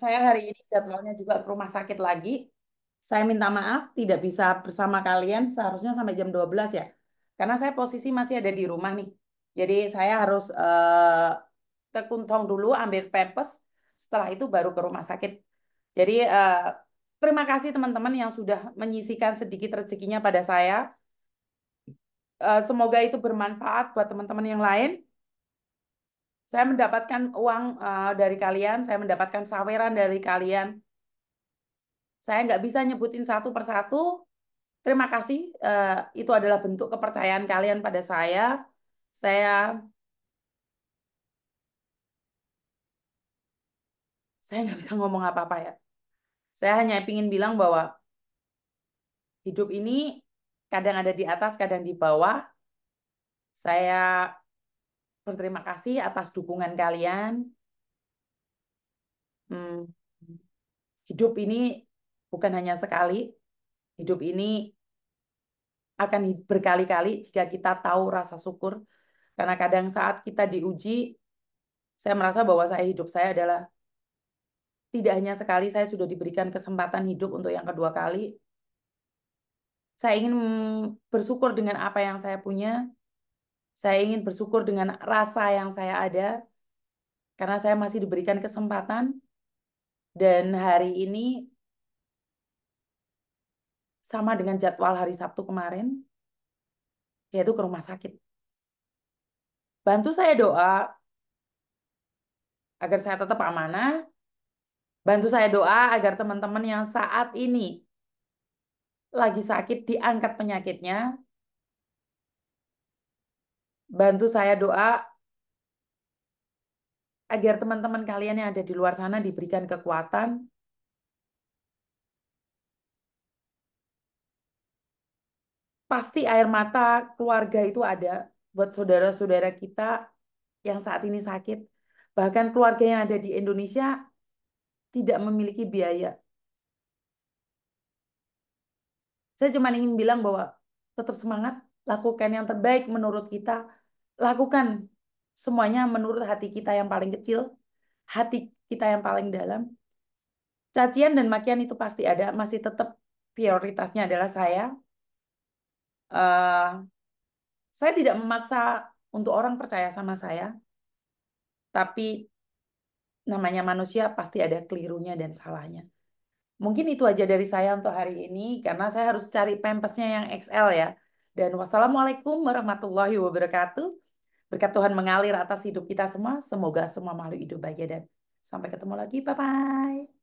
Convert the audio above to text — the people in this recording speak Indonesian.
saya hari ini jadwalnya juga ke rumah sakit lagi. Saya minta maaf tidak bisa bersama kalian seharusnya sampai jam 12 ya. Karena saya posisi masih ada di rumah nih. Jadi saya harus uh, ke Kuntong dulu ambil pempes. Setelah itu baru ke rumah sakit. Jadi uh, terima kasih teman-teman yang sudah menyisikan sedikit rezekinya pada saya. Uh, semoga itu bermanfaat buat teman-teman yang lain. Saya mendapatkan uang uh, dari kalian, saya mendapatkan saweran dari kalian. Saya nggak bisa nyebutin satu persatu. Terima kasih, uh, itu adalah bentuk kepercayaan kalian pada saya. Saya saya nggak bisa ngomong apa-apa ya. Saya hanya ingin bilang bahwa hidup ini kadang ada di atas, kadang di bawah. Saya berterima kasih atas dukungan kalian. Hmm, hidup ini bukan hanya sekali, hidup ini akan berkali-kali jika kita tahu rasa syukur. Karena kadang saat kita diuji, saya merasa bahwa saya hidup saya adalah tidak hanya sekali saya sudah diberikan kesempatan hidup untuk yang kedua kali. Saya ingin bersyukur dengan apa yang saya punya, saya ingin bersyukur dengan rasa yang saya ada, karena saya masih diberikan kesempatan, dan hari ini sama dengan jadwal hari Sabtu kemarin, yaitu ke rumah sakit. Bantu saya doa agar saya tetap amanah. Bantu saya doa agar teman-teman yang saat ini lagi sakit diangkat penyakitnya, bantu saya doa agar teman-teman kalian yang ada di luar sana diberikan kekuatan pasti air mata keluarga itu ada buat saudara-saudara kita yang saat ini sakit. Bahkan keluarga yang ada di Indonesia tidak memiliki biaya. Saya cuma ingin bilang bahwa tetap semangat, lakukan yang terbaik menurut kita lakukan semuanya menurut hati kita yang paling kecil, hati kita yang paling dalam. Cacian dan makian itu pasti ada, masih tetap prioritasnya adalah saya. Uh, saya tidak memaksa untuk orang percaya sama saya, tapi namanya manusia pasti ada kelirunya dan salahnya. Mungkin itu aja dari saya untuk hari ini, karena saya harus cari pempesnya yang XL ya. Dan wassalamualaikum warahmatullahi wabarakatuh. Berkat Tuhan mengalir atas hidup kita semua. Semoga semua makhluk hidup bahagia dan sampai ketemu lagi. Bye-bye.